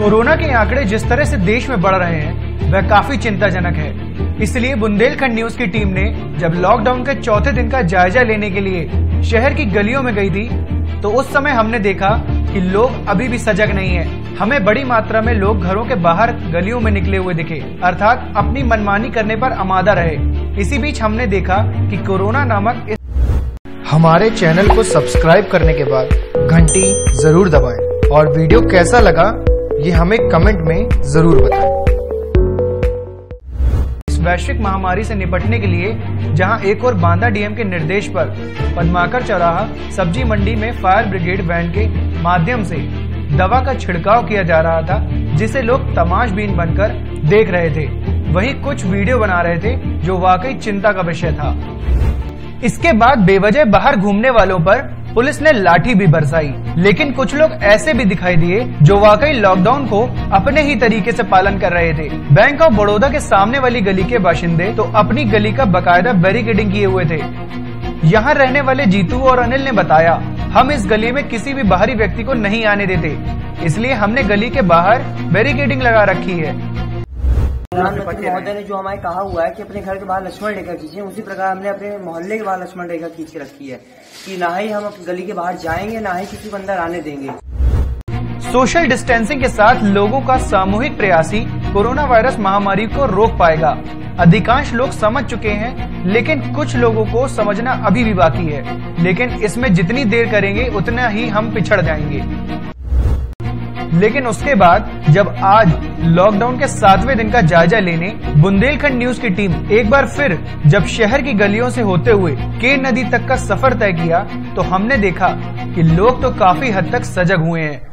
Corona के आंकड़े जिस तरह से देश में बढ़ रहे हैं, वह काफ़ी चिंताजनक है। इसलिए बुंदेलखंड न्यूज़ की टीम ने जब लॉकडाउन के चौथे दिन का जायजा लेने के लिए शहर की गलियों में गई थी तो उस समय हमने देखा कि लोग अभी भी सजग नहीं है। हमें बड़ी मात्रा में लोग घरों के बाहर गलियों में निकले हुए दिखे, अर्थात अपनी मनमानी करने पर आमादा रहे। इसी बीच हमने देखा कि कोरोना नामक इस... हमारे चैनल को सब्सक्राइब करने के बाद घंटी ज़रूर दबाएँ और वीडियो कैसा लगा ये हमें कमेंट में ज़रूर बताएँ। इस वैश्विक महामारी से निपटने के लिए जहाँ एक और बांदा डीएम के निर्देश पर पद्माकर चौराहा सब्ज़ी मंडी में फायर ब्रिगेड वैन के माध्यम से दवा का छिड़काव किया जा रहा था, जिसे लोग तमाशबीन बनकर देख रहे थे। वहीं कुछ वीडियो बना रहे थे, जो वाकई चिंता का विषय था। इसके बाद बेवजह बाहर घूमने वालों पर पुलिस ने लाठी भी बरसाई, लेकिन कुछ लोग ऐसे भी दिखाई दिए जो वाकई लॉकडाउन को अपने ही तरीके से पालन कर रहे थे। बैंक ऑफ़ बड़ौदा के सामने वाली गली के बाशिंदे तो अपनी गली का बकायदा बैरिकेडिंग किए हुए थे। यहाँ रहने वाले जीतू और अनिल ने बताया, हम इस गली में किसी भी बाहरी व्यक्ति को नहीं आने देते। इसलिए हमने गली के बाहर बैरिकेडिंग लगा रखी है। प्रधानमंत्री महोदय ने जो हमारे कहा हुआ है कि अपने घर के बाहर लक्ष्मण रेखा खींचे उसी प्रकार हमने अपने मोहल्ले के बाहर लक्ष्मण रेखा खींच के रखी है कि ना ही हम अपनी गली के बाहर जाएँगे ना ही किसी को अंदर आने देंगे। सोशल डिस्टेंसिंग के साथ लोगों का सामूहिक प्रयास ही कोरोना वायरस महामारी को रोक पाएगा। अधिकांश लोग समझ चुके हैं लेकिन कुछ लोगों को समझना अभी भी बाकी है। लेकिन इसमें जितनी देर करेंगे उतना ही हम पिछड़ जाएँगे। लेकिन उसके बाद, जब आज लॉकडाउन के सातवें दिन का जायजा लेने बुंदेलखंड न्यूज़ की टीम एक बार फिर जब शहर की गलियों से होते हुए के नदी तक का सफ़र तय किया तो हमने देखा कि लोग तो काफ़ी हद तक सजग हुए हैं।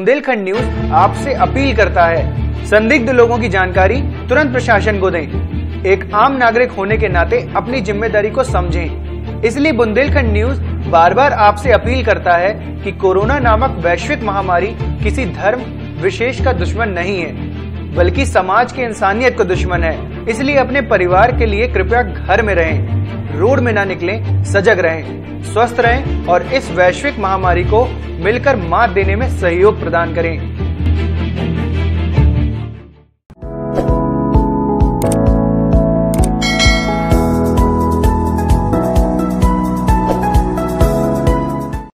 बुंदेलखंड न्यूज़ आपसे अपील करता है, संदिग्ध लोगों की जानकारी तुरंत प्रशासन को दें। एक आम नागरिक होने के नाते अपनी ज़िम्मेदारी को समझें। इसलिए बुंदेलखंड न्यूज़ बार बार आपसे अपील करता है कि कोरोना नामक वैश्विक महामारी किसी धर्म, विशेष का दुश्मन नहीं है, बल्कि समाज की इंसानियत का दुश्मन है। इसलिए अपने परिवार के लिए कृपया घर में रहें। रोड में ना निकलें, सजग रहें, स्वस्थ रहें और इस वैश्विक महामारी को मिलकर मात देने में सहयोग प्रदान करें।